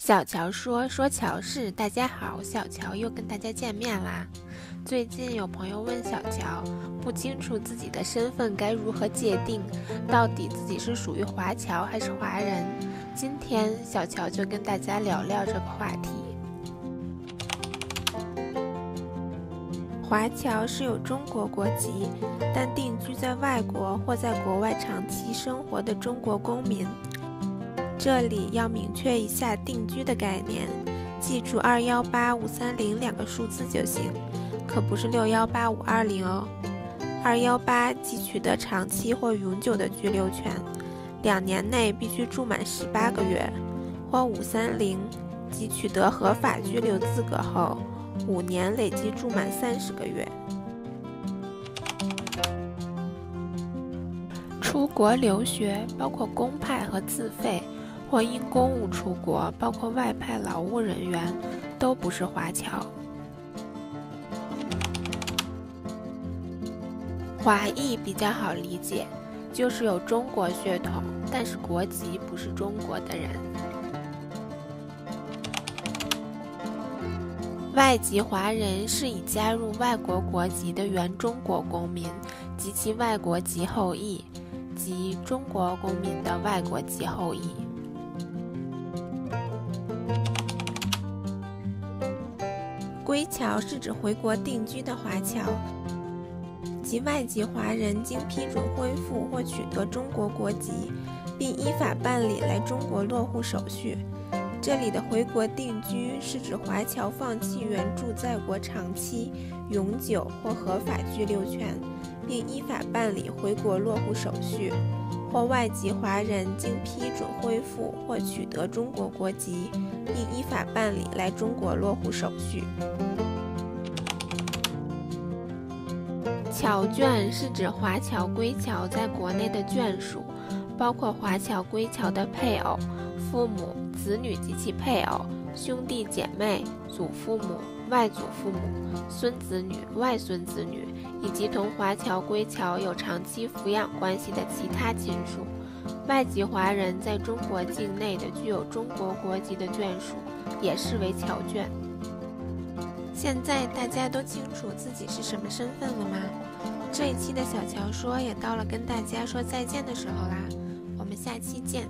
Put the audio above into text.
小乔说说乔事，大家好，小乔又跟大家见面啦。最近有朋友问小乔，不清楚自己的身份该如何界定，到底自己是属于华侨还是华人？今天小乔就跟大家聊聊这个话题。华侨是有中国国籍，但定居在外国或在国外长期生活的中国公民。这里要明确一下定居的概念，记住二幺八五三零两个数字就行，可不是六幺八五二零哦。二幺八即取得长期或永久的居留权，两年内必须住满十八个月；或五三零即取得合法居留资格后，五年累计住满三十个月。出国留学包括公派和自费。或因公务出国，包括外派劳务人员，都不是华侨。华裔比较好理解，就是有中国血统，但是国籍不是中国的人。外籍华人是以加入外国国籍的原中国公民及其外国籍后裔，及中国公民的外国籍后裔。归侨是指回国定居的华侨及外籍华人，经批准恢复或取得中国国籍，并依法办理来中国落户手续。这里的回国定居是指华侨放弃原住在国长期、永久或合法居留权，并依法办理回国落户手续；或外籍华人经批准恢复或取得中国国籍。并依法办理来中国落户手续。侨眷是指华侨归侨在国内的眷属，包括华侨归侨的配偶、父母、子女及其配偶、兄弟姐妹、祖父母、外祖父母、孙子女、外孙子女，以及同华侨归侨有长期抚养关系的其他亲属。外籍华人在中国境内的具有中国国籍的眷属，也视为侨眷。现在大家都清楚自己是什么身份了吗？这一期的小乔说也到了跟大家说再见的时候啦，我们下期见。